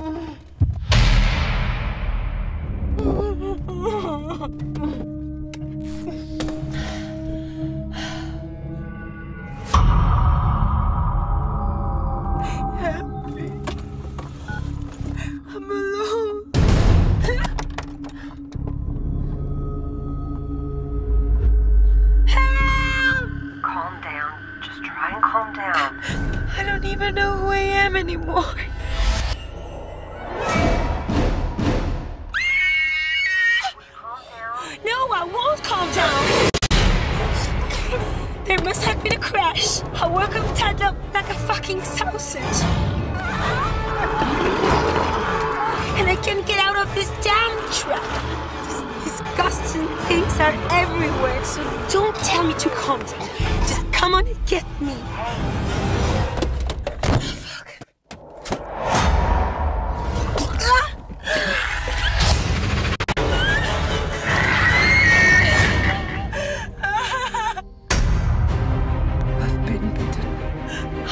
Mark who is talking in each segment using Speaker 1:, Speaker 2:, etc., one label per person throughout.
Speaker 1: I don't even know who I am anymore.
Speaker 2: Calm down.
Speaker 1: There must have been a crash. I woke up tied up like a fucking sausage. And I can't get out of this damn trap. These disgusting things are everywhere, so don't tell me to calm down. Just come on and get me.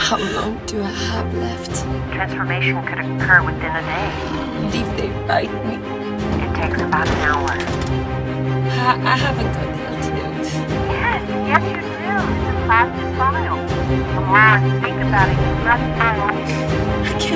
Speaker 1: How long do I have left?
Speaker 2: Transformation could occur within a day.
Speaker 1: And if they bite me,
Speaker 2: It takes about an hour.
Speaker 1: I, I haven't got the antidote.
Speaker 2: Yes, yes you do. It's a plastic vial. More I think about it, the less I
Speaker 1: I can't